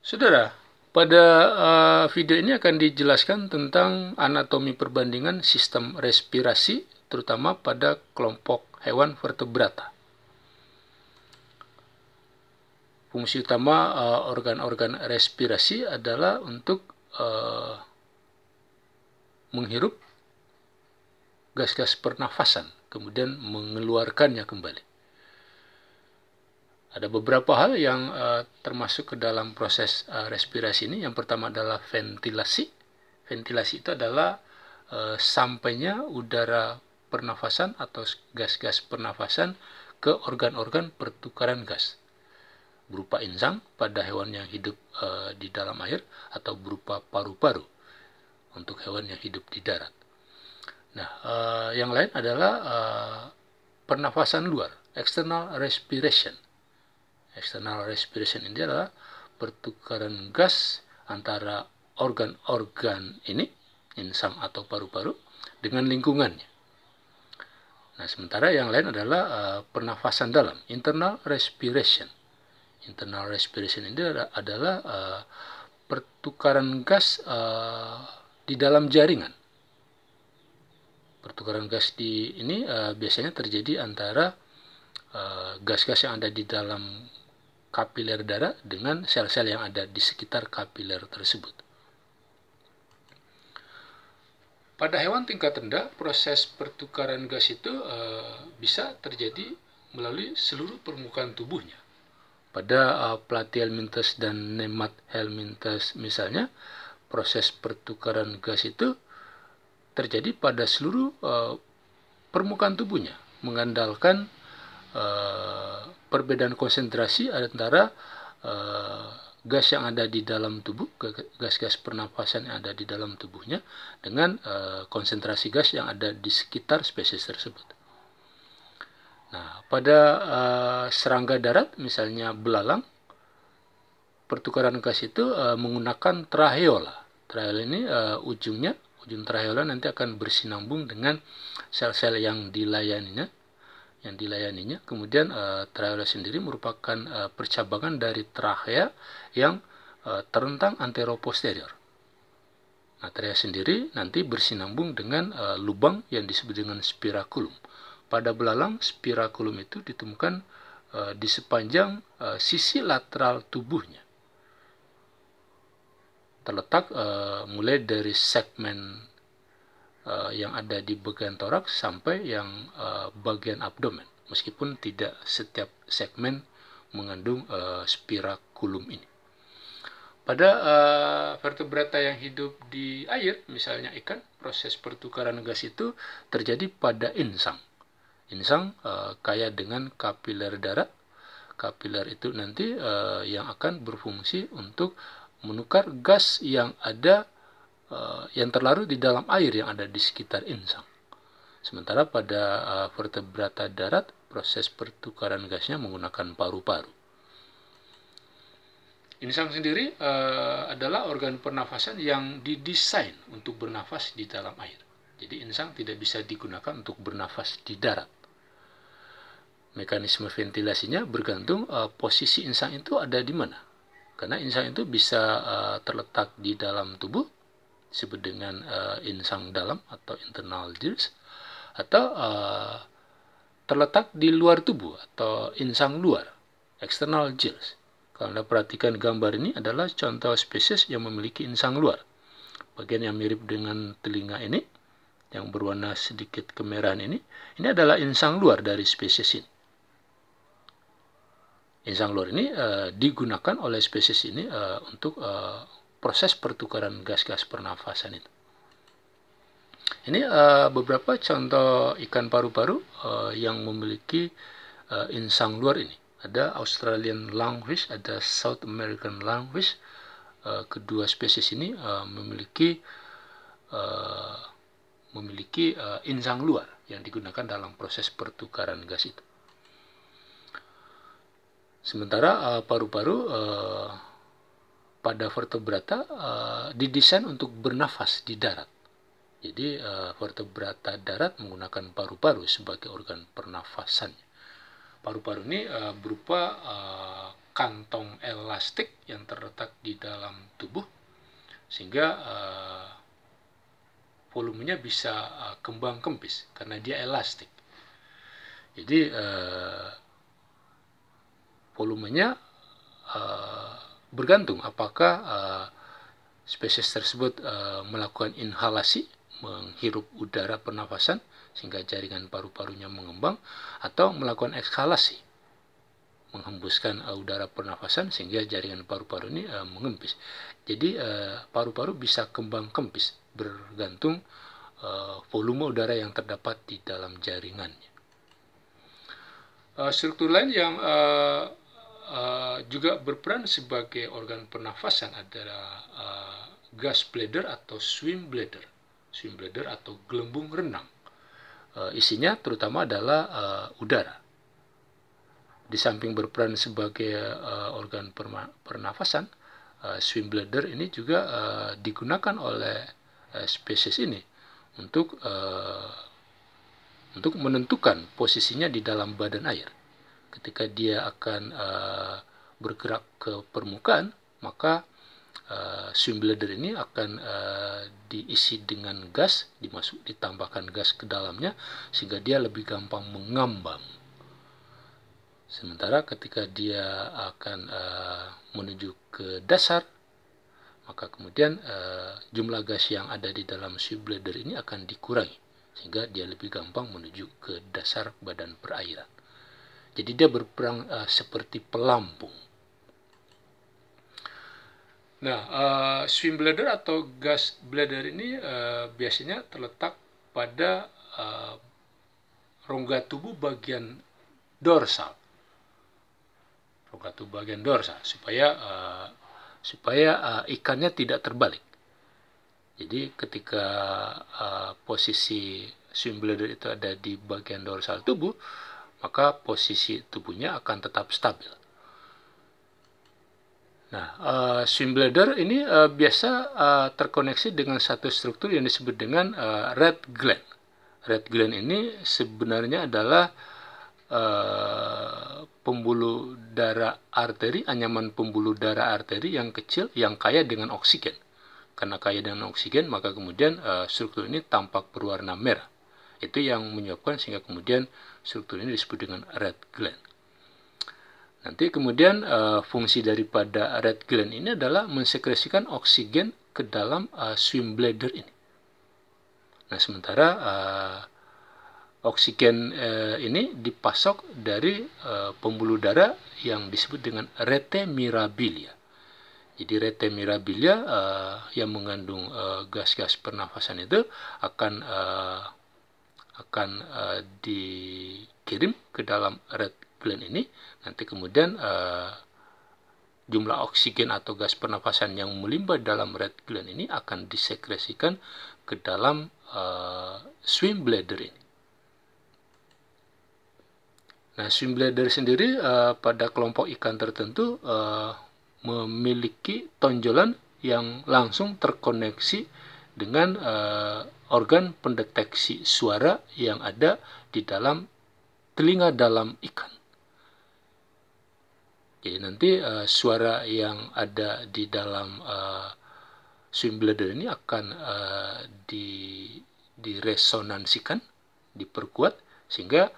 Saudara, pada uh, video ini akan dijelaskan tentang anatomi perbandingan sistem respirasi, terutama pada kelompok hewan vertebrata. Fungsi utama organ-organ uh, respirasi adalah untuk uh, menghirup gas-gas pernafasan, kemudian mengeluarkannya kembali. Ada beberapa hal yang uh, termasuk ke dalam proses uh, respirasi ini. Yang pertama adalah ventilasi. Ventilasi itu adalah uh, sampainya udara pernafasan atau gas-gas pernafasan ke organ-organ pertukaran gas berupa insang pada hewan yang hidup uh, di dalam air atau berupa paru-paru untuk hewan yang hidup di darat. Nah, uh, yang lain adalah uh, pernafasan luar, external respiration external respiration ini adalah pertukaran gas antara organ-organ ini, insang atau paru-paru, dengan lingkungannya. Nah, sementara yang lain adalah uh, pernafasan dalam, internal respiration. Internal respiration ini adalah uh, pertukaran gas uh, di dalam jaringan. Pertukaran gas di ini uh, biasanya terjadi antara gas-gas uh, yang ada di dalam kapiler darah dengan sel-sel yang ada di sekitar kapiler tersebut. Pada hewan tingkat rendah, proses pertukaran gas itu e, bisa terjadi melalui seluruh permukaan tubuhnya. Pada e, Platyhelminthes dan Nemathelminthes misalnya, proses pertukaran gas itu terjadi pada seluruh e, permukaan tubuhnya, mengandalkan uh, perbedaan konsentrasi antara uh, gas yang ada di dalam tubuh, gas-gas pernapasan yang ada di dalam tubuhnya, dengan uh, konsentrasi gas yang ada di sekitar spesies tersebut. Nah, pada uh, serangga darat, misalnya belalang, pertukaran gas itu uh, menggunakan traheola. Traheola ini uh, ujungnya, ujung traheola nanti akan bersinambung dengan sel-sel yang dilayaninya yang dilayaninya. Kemudian uh, trachea sendiri merupakan uh, percabangan dari trachea yang uh, terentang anteroposterior. Nah, trachea sendiri nanti bersinambung dengan uh, lubang yang disebut dengan spiraculum. Pada belalang, spiraculum itu ditemukan uh, di sepanjang uh, sisi lateral tubuhnya. Terletak uh, mulai dari segmen uh, yang ada di bagian toraks sampai yang uh, bagian abdomen meskipun tidak setiap segmen mengandung uh, spiraculum ini. Pada uh, vertebrata yang hidup di air, misalnya ikan, proses pertukaran gas itu terjadi pada insang. Insang uh, kaya dengan kapiler darat. Kapiler itu nanti uh, yang akan berfungsi untuk menukar gas yang ada uh, yang terlarut di dalam air yang ada di sekitar insang. Sementara pada uh, vertebrata darat, proses pertukaran gasnya menggunakan paru-paru. Insang sendiri uh, adalah organ pernafasan yang didesain untuk bernafas di dalam air. Jadi insang tidak bisa digunakan untuk bernafas di darat. Mekanisme ventilasinya bergantung uh, posisi insang itu ada di mana. Karena insang itu bisa uh, terletak di dalam tubuh disebut dengan uh, insang dalam atau internal gills atau uh, terletak di luar tubuh atau insang luar external gills. Kalau Anda perhatikan gambar ini adalah contoh spesies yang memiliki insang luar. Bagian yang mirip dengan telinga ini yang berwarna sedikit kemerahan ini, ini adalah insang luar dari spesies ini. Insang luar ini uh, digunakan oleh spesies ini uh, untuk uh, proses pertukaran gas-gas pernafasan itu. Ini uh, beberapa contoh ikan paru-paru uh, yang memiliki uh, insang luar ini. Ada Australian lungfish, ada South American lungfish. Uh, kedua spesies ini uh, memiliki uh, memiliki uh, insang luar yang digunakan dalam proses pertukaran gas itu. Sementara paru-paru uh, pada vertebrata uh, didesain untuk bernafas di darat. Jadi uh, vertebrata darat menggunakan paru-paru sebagai organ pernafasan. Paru-paru ini uh, berupa uh, kantong elastik yang terletak di dalam tubuh sehingga uh, volumenya bisa uh, kembang kempis karena dia elastik. Jadi uh, volumenya uh, bergantung apakah uh, spesies tersebut uh, melakukan inhalasi menghirup udara pernafasan sehingga jaringan paru-parunya mengembang atau melakukan ekshalasi menghembuskan uh, udara pernafasan sehingga jaringan paru-paru ini uh, mengempis. Jadi uh, paru-paru bisa kembang kempis bergantung uh, volume udara yang terdapat di dalam jaringannya. Uh, struktur lain yang uh, uh, juga berperan sebagai organ pernafasan adalah uh, gas bladder atau swim bladder, swim bladder atau gelembung renang. Uh, isinya terutama adalah uh, udara di samping berperan sebagai uh, organ pernafasan, uh, swim bladder ini juga uh, digunakan oleh uh, spesies ini untuk uh, untuk menentukan posisinya di dalam badan air. Ketika dia akan uh, bergerak ke permukaan, maka uh, swim bladder ini akan uh, diisi dengan gas, dimasuk ditambahkan gas ke dalamnya sehingga dia lebih gampang mengambang Sementara ketika dia akan uh, menuju ke dasar, maka kemudian uh, jumlah gas yang ada di dalam bladder ini akan dikurangi sehingga dia lebih gampang menuju ke dasar badan perairan. Jadi dia berperang uh, seperti pelampung. Nah, uh, swim bladder atau gas bladder ini uh, biasanya terletak pada uh, rongga tubuh bagian dorsal rongga bagian dorsa supaya uh, supaya uh, ikannya tidak terbalik. Jadi ketika uh, posisi swim bladder itu ada di bagian dorsal tubuh, maka posisi tubuhnya akan tetap stabil. Nah, uh, swim bladder ini uh, biasa uh, terkoneksi dengan satu struktur yang disebut dengan uh, red gland. Red gland ini sebenarnya adalah uh, pembuluh darah arteri, anyaman pembuluh darah arteri yang kecil yang kaya dengan oksigen. Karena kaya dengan oksigen, maka kemudian uh, struktur ini tampak berwarna merah. Itu yang menyebabkan sehingga kemudian struktur ini disebut dengan red gland. Nanti kemudian uh, fungsi daripada red gland ini adalah mensekresikan oksigen ke dalam uh, swim bladder ini. Nah, sementara uh, oksigen eh, ini dipasok dari eh, pembuluh darah yang disebut dengan rete mirabilia. Jadi rete mirabilia eh, yang mengandung gas-gas pernafasan itu akan eh, akan eh, dikirim ke dalam red gland ini. Nanti kemudian eh, jumlah oksigen atau gas pernafasan yang melimpah dalam red gland ini akan disekresikan ke dalam uh, swim bladder ini. Nah, swim bladder sendiri uh, pada kelompok ikan tertentu uh, memiliki tonjolan yang langsung terkoneksi dengan uh, organ pendeteksi suara yang ada di dalam telinga dalam ikan. Jadi nanti uh, suara yang ada di dalam uh, swim bladder ini akan uh, di diresonansikan, diperkuat sehingga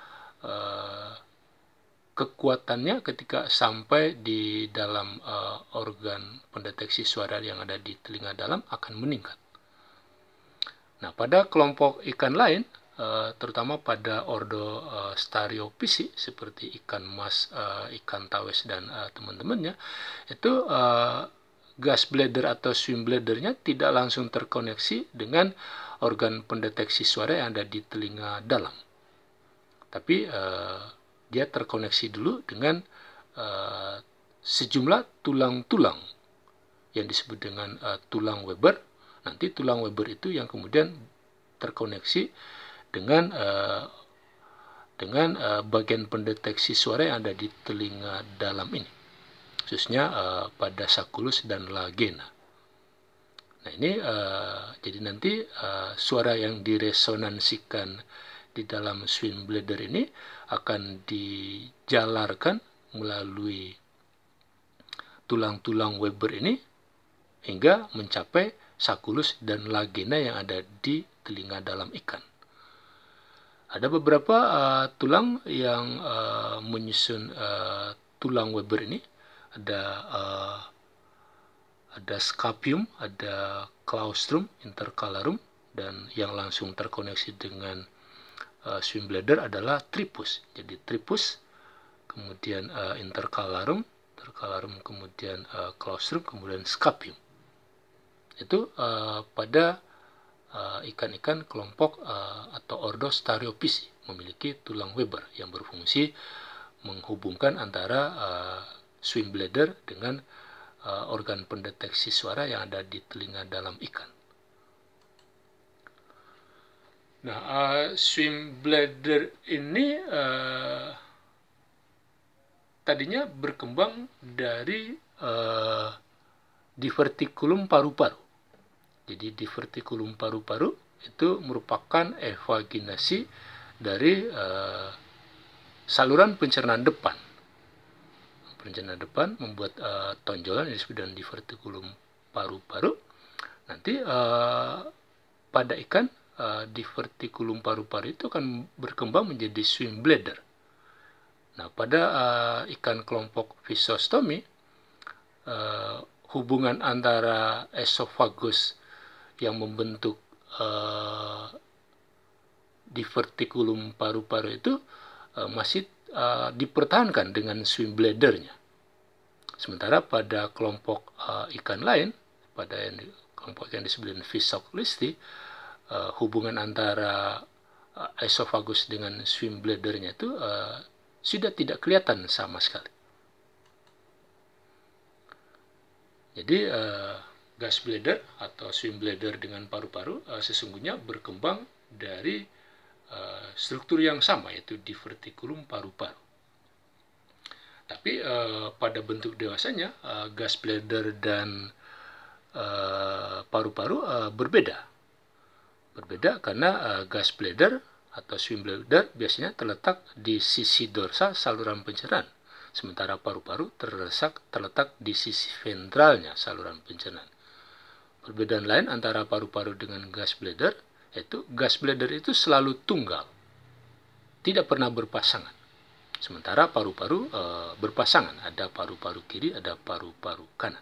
uh, kekuatannya ketika sampai di dalam uh, organ pendeteksi suara yang ada di telinga dalam akan meningkat. Nah, pada kelompok ikan lain, uh, terutama pada ordo uh, Stariopisi seperti ikan mas, uh, ikan tawes dan teman-temannya, itu gas bladder atau swim bladdernya tidak langsung terkoneksi dengan organ pendeteksi suara yang ada di telinga dalam. Tapi dia terkoneksi dulu dengan sejumlah tulang-tulang yang disebut dengan tulang Weber. Nanti tulang Weber itu yang kemudian terkoneksi dengan uh, dengan uh, bagian pendeteksi suara yang ada di telinga dalam ini, khususnya uh, pada sakulus dan lagena. Nah ini uh, jadi nanti uh, suara yang diresonansikan di dalam swing bladder ini akan dijalarkan melalui tulang-tulang Weber ini hingga mencapai sakulus dan lagena yang ada di telinga dalam ikan. Ada beberapa uh, tulang yang uh, menyusun uh, tulang Weber ini. Ada uh, ada scapium, ada claustrum, intercalarum, dan yang langsung terkoneksi dengan uh, swim bladder adalah tripus. Jadi tripus, kemudian uh, intercalarum, intercalarum kemudian uh, claustrum, kemudian scapium. Itu uh, pada ikan-ikan uh, kelompok uh, atau ordo Stereopisi memiliki tulang Weber yang berfungsi menghubungkan antara uh, swim bladder dengan uh, organ pendeteksi suara yang ada di telinga dalam ikan. Nah, uh, swim bladder ini uh, tadinya berkembang dari uh, diverticulum paru-paru. Jadi diverticulum paru-paru itu merupakan evaginasi dari uh, saluran pencernaan depan perencana depan membuat uh, tonjolan yang disebut dengan diverticulum paru-paru. Nanti uh, pada ikan uh, diverticulum paru-paru itu akan berkembang menjadi swim bladder. Nah, pada uh, ikan kelompok Physostomi, uh, hubungan antara esophagus yang membentuk uh, diverticulum paru-paru itu uh, masih uh, dipertahankan dengan swim bladdernya. Sementara pada kelompok uh, ikan lain, pada yang di, kelompok yang disebut Physoclisti, uh, hubungan antara uh, esophagus dengan swim bladdernya itu uh, sudah tidak kelihatan sama sekali. Jadi uh, gas bladder atau swim bladder dengan paru-paru uh, sesungguhnya berkembang dari uh, struktur yang sama yaitu diverticulum paru-paru. Tapi uh, pada bentuk dewasanya gas bladder dan paru-paru berbeda. Berbeda karena gas bladder atau swim bladder biasanya terletak di sisi dorsal saluran pencernaan, sementara paru-paru terletak terletak di sisi ventralnya saluran pencernaan. Perbedaan lain antara paru-paru dengan gas bladder yaitu gas bladder itu selalu tunggal, tidak pernah berpasangan. Sementara paru-paru e, berpasangan, ada paru-paru kiri, ada paru-paru kanan.